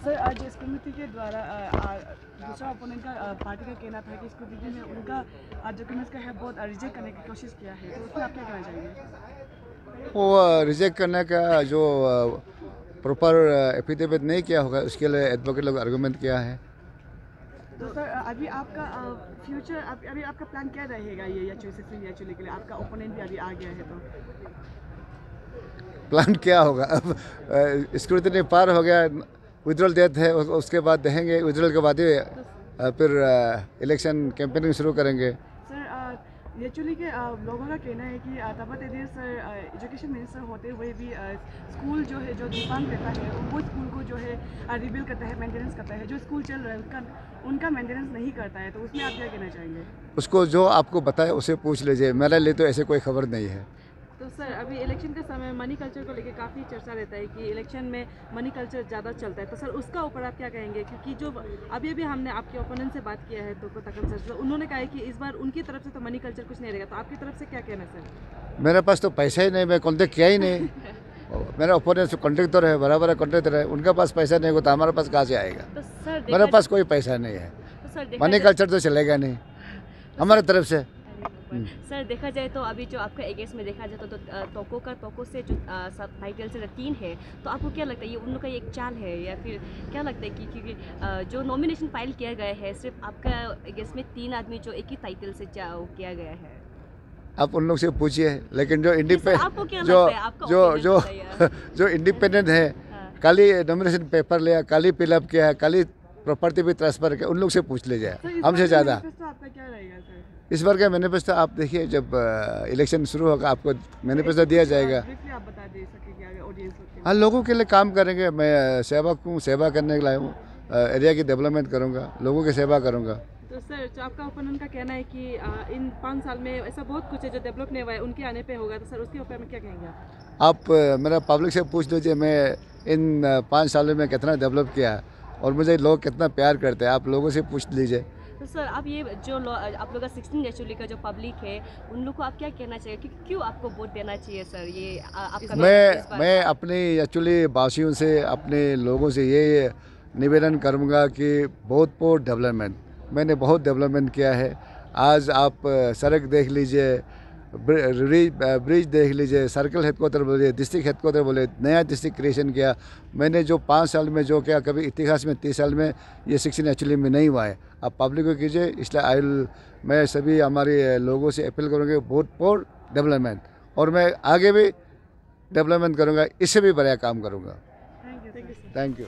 Sir आज committee के द्वारा दूसरा ओपोनेंट का पार्टी का कहना था कि इस कमेटी ने उनका डॉक्यूमेंट्स का है बहुत रिजेक्ट करने की कोशिश किया है। तो उसमें आप क्या कहना चाहेंगे? वो रिजेक्ट करने का जो प्रॉपर एफिडेविट नहीं किया होगा उसके लिए एडवोकेट लोग आर्गूमेंट किया है। तो सर अभी आपका फ्यूचर अभी आपका प्लान क्या रहेगा ये या चूज़ या चुने के लिए? आपका ओपोनेंट भी अभी आ गया है तो। प्लान क्या होगा? अब स्क्रूटनी पार हो गया विड्रॉल डेट है उसके बाद देखेंगे विड्रॉल के बाद ही फिर इलेक्शन कैंपेनिंग शुरू करेंगे। सर एक्चुअली के लोगों का कहना है कि तबत एदिर सर एजुकेशन मिनिस्टर होते हुए भी स्कूल जो है जो दुकान रहता है वो स्कूल को जो है रिबिल करता है मेंटेनेंस करता है जो स्कूल चल रहा है उसका उनका मेंटेनेंस नहीं करता है तो उसमें आप क्या कहना चाहेंगे? उसको जो आपको बताए उसे पूछ लीजिए। मेरे लिए तो ऐसे कोई खबर नहीं है। सर अभी इलेक्शन के समय मनी कल्चर को लेकर काफ़ी चर्चा रहता है कि इलेक्शन में मनी कल्चर ज़्यादा चलता है। तो सर उसका ऊपर आप क्या कहेंगे? क्योंकि जो अभी अभी हमने आपके ओपोनेंट से बात किया है तो तकन सर तो उन्होंने कहा है कि इस बार उनकी तरफ़ से तो मनी कल्चर कुछ नहीं रहेगा। तो आपकी तरफ़ से क्या कहना है सर? मेरे पास तो पैसा ही नहीं मैं कॉन्टेक्ट किया ही नहीं। मेरा ओपोनेंट कॉन्ट्रेक्टर है बराबर कॉन्ट्रेक्टर है उनके पास पैसा नहीं होगा तो हमारे पास कहाँ से आएगा? तो मेरे पास कोई पैसा नहीं है। तो मनी कल्चर तो चलेगा नहीं। हमारे तरफ़ से। सर देखा जाए तो अभी जो आपका एगेंस्ट में देखा जाए तो, तो टोको का टोको से जो सब टाइटल से तीन है तो आपको क्या लगता है ये उन लोग का एक चाल है या फिर क्या लगता है कि क्योंकि जो नॉमिनेशन फ़ाइल किया गया है सिर्फ़ आपका एगेंस्ट में तीन आदमी जो एक ही टाइटल से किया गया है? आप उन लोग से पूछिए लेकिन जो इंडिपेंडेंट जो है? जो जो जो इंडिपेंडेंट है। कल नॉमिनेशन पेपर लिया कल फिलअप किया है कल प्रॉपर्टी भी ट्रांसफ़र किया उन लोग से पूछ ले जाए हमसे ज़्यादा manifesto आपका क्या रहेगा सर इस बार का मैनिफेस्टो आप देखिए जब इलेक्शन शुरू होगा आपको मैनिफेस्टो दिया जाएगा। हाँ लोगों के लिए काम करेंगे। मैं सेवक हूँ सेवा करने के लिए हूँ। एरिया की डेवलपमेंट करूँगा लोगों की सेवा करूँगा। तो सर जो आपका ओपोनेंट का कहना है कि इन पाँच साल में ऐसा बहुत कुछ है जो डेवलप नहीं हुआ है उनके आने पे होगा। तो सर उसके ऊपर में क्या कहेंगे आप? आप मेरा पब्लिक से पूछ लीजिए मैं इन पाँच सालों में कितना डेवलप किया है और मुझे लोग कितना प्यार करते हैं आप लोगों से पूछ लीजिए। तो सर आप ये जो लो- आप लोग का सिक्सटीन एक्चुअली का जो पब्लिक है उन लोग को आप क्या कहना चाहिए? कि क्यों आपको वोट देना चाहिए सर? ये आपका मैं मैं अपनी एक्चुअली बासियों से अपने लोगों से ये निवेदन करूँगा कि बहुत बहुत डेवलपमेंट मैंने बहुत डेवलपमेंट किया है। आज आप सड़क देख लीजिए ब्रिज ब्रिज देख लीजिए सर्कल हेडक्वार्टर बोलिए डिस्ट्रिक्ट हेडक्वार्टर बोले नया डिस्ट्रिक्ट क्रिएशन किया। मैंने जो पाँच साल में जो किया कभी इतिहास में तीस साल में ये सिक्सटीन एक्चुअली में नहीं हुआ है। आप पब्लिक को कीजिए इसलिए आई मैं सभी हमारे लोगों से अपील करूँगी बहुत बहुत डेवलपमेंट और मैं आगे भी डेवलपमेंट करूँगा इससे भी बढ़िया काम करूँगा। Thank you